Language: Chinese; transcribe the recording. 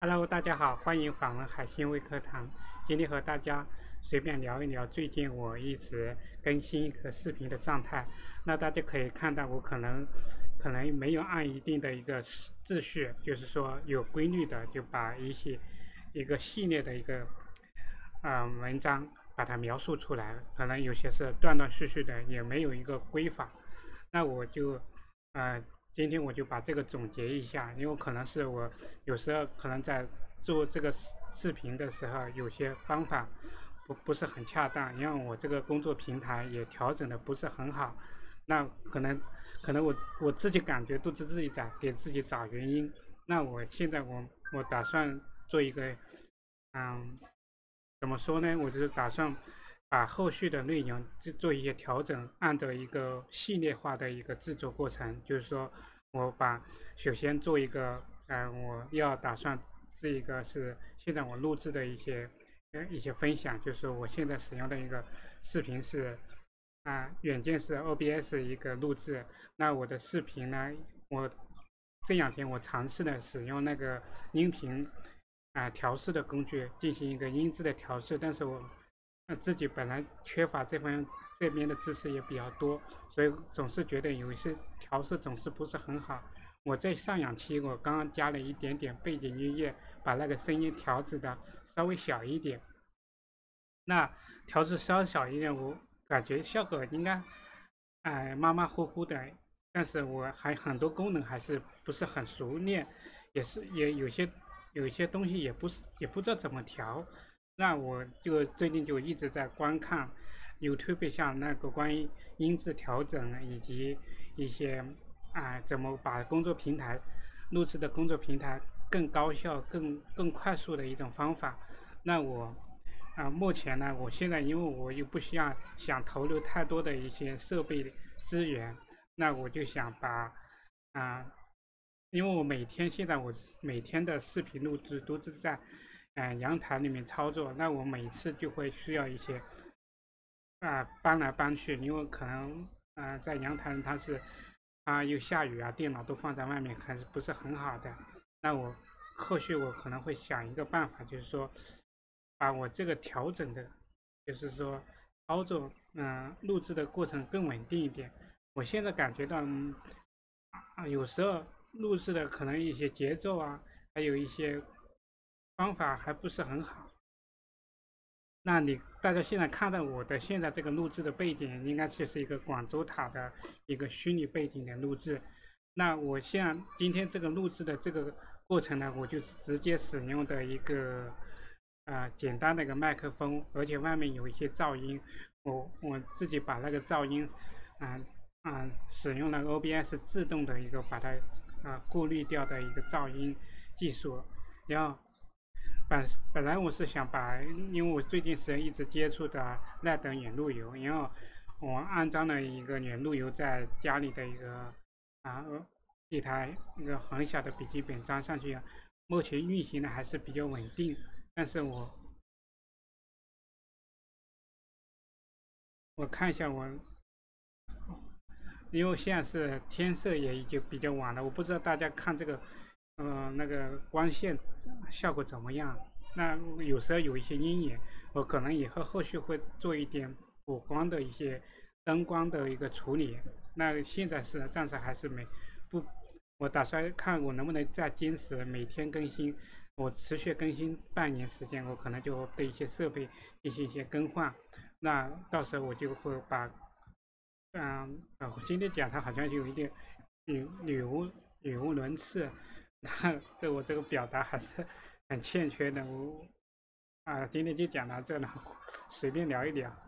Hello，大家好，欢迎访问海星微课堂。今天和大家随便聊一聊最近我一直更新一个视频的状态。那大家可以看到，我可能可能没有按一定的一个秩序，就是说有规律的就把一些一个系列的一个呃文章把它描述出来，可能有些是断断续续的，也没有一个规范。那我就呃。今天我就把这个总结一下，因为可能是我有时候可能在做这个视视频的时候，有些方法不不是很恰当，因为我这个工作平台也调整的不是很好，那可能可能我我自己感觉都是自己在给自己找原因。那我现在我我打算做一个，嗯，怎么说呢？我就是打算。把后续的内容制做一些调整，按照一个系列化的一个制作过程，就是说，我把首先做一个，呃，我要打算这一个是现在我录制的一些，呃，一些分享，就是我现在使用的一个视频是，啊，软件是 OBS 一个录制，那我的视频呢，我这两天我尝试的使用那个音频啊调试的工具进行一个音质的调试，但是我。那自己本来缺乏这方这边的知识也比较多，所以总是觉得有一些调试总是不是很好。我在上扬期，我刚刚加了一点点背景音乐，把那个声音调制的稍微小一点。那调制稍小一点，我感觉效果应该，哎，马马虎虎的。但是我还很多功能还是不是很熟练，也是也有些有些东西也不是也不知道怎么调。那我就最近就一直在观看 YouTube 像那个关于音质调整以及一些啊怎么把工作平台录制的工作平台更高效、更更快速的一种方法。那我啊目前呢，我现在因为我又不需要想投入太多的一些设备资源，那我就想把啊，因为我每天现在我每天的视频录制都是在。嗯，阳台里面操作，那我每次就会需要一些啊搬来搬去，因为可能啊在阳台它是啊又下雨啊，电脑都放在外面还是不是很好的。那我后续我可能会想一个办法，就是说把我这个调整的，就是说操作嗯录制的过程更稳定一点。我现在感觉到啊有时候录制的可能一些节奏啊，还有一些。方法还不是很好，那你大家现在看到我的现在这个录制的背景，应该就是一个广州塔的一个虚拟背景的录制。那我像今天这个录制的这个过程呢，我就直接使用的一个啊简单的一个麦克风，而且外面有一些噪音，我我自己把那个噪音啊啊使用了 OBS 自动的一个把它啊过滤掉的一个噪音技术，然后。本本来我是想把，因为我最近是一直接触的那等远路由，然后我安装了一个远路由在家里的一个啊一台一个很小的笔记本装上去，目前运行的还是比较稳定。但是我我看一下我，因为现在是天色也已经比较晚了，我不知道大家看这个。嗯，那个光线效果怎么样？那有时候有一些阴影，我可能以后后续会做一点补光的一些灯光的一个处理。那现在是暂时还是没不，我打算看我能不能再坚持每天更新，我持续更新半年时间，我可能就对一些设备进行一些更换。那到时候我就会把，嗯，我今天讲它好像有一点语语无语无伦次。对我这个表达还是很欠缺的，我啊，今天就讲到这了，随便聊一聊。